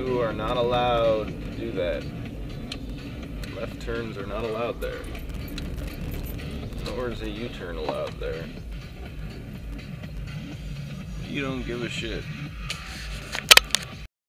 You are not allowed to do that. Left turns are not allowed there. Nor is a U-turn allowed there. You don't give a shit.